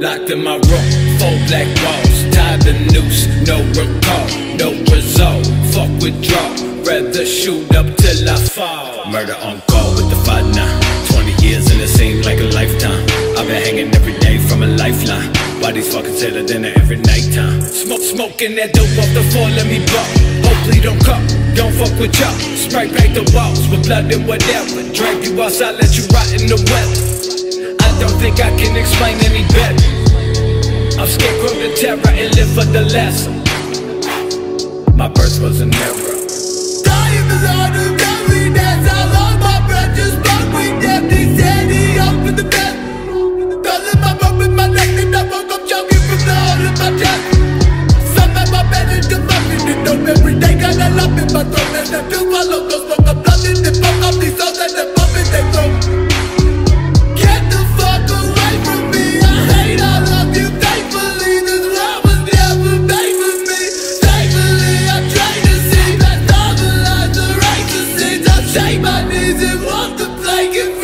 Locked in my room, four black walls, tied the noose, no recall, no result. Fuck withdrawal, rather shoot up till I fall. Murder on call with the five now. 20 years and it seems like a lifetime. I've been hanging every day from a lifeline. Bodies fucking settle dinner every nighttime. Smoke, smoking that dope off the floor, let me blow. Hopefully don't come, don't fuck with y'all. Spray paint the walls with blood and whatever. Drag you outside, let you rot in the weather. I don't think I can explain any better. Terror and live for the lesson. My birth was an error. Dying beside the Take my knees and walk the plank